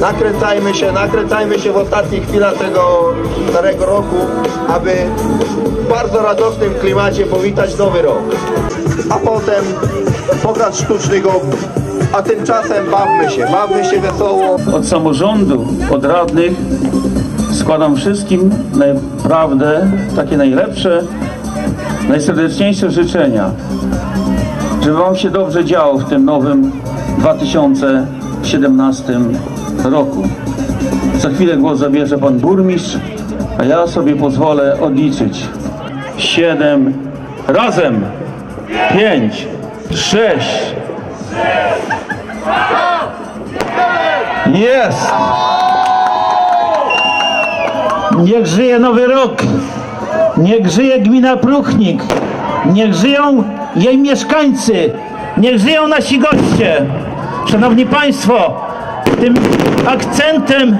nakręcajmy się, nakręcajmy się w ostatnich chwilach tego starego roku, aby w bardzo radosnym klimacie powitać nowy rok. A potem pokaz sztucznych ogniw. A tymczasem bawmy się, bawmy się wesoło. od samorządu, od radnych składam wszystkim naprawdę takie najlepsze, najserdeczniejsze życzenia, żeby Wam się dobrze działo w tym nowym 2017 roku. Za chwilę głos zabierze Pan Burmistrz, a ja sobie pozwolę odliczyć. Siedem, razem, pięć, sześć, jest! Niech żyje Nowy Rok. Niech żyje gmina Pruchnik. Niech żyją jej mieszkańcy. Niech żyją nasi goście. Szanowni Państwo, tym akcentem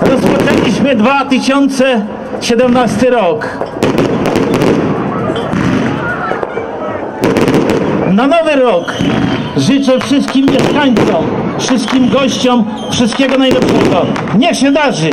rozpoczęliśmy 2017 rok. Na nowy rok życzę wszystkim mieszkańcom, wszystkim gościom wszystkiego najlepszego. Niech się darzy!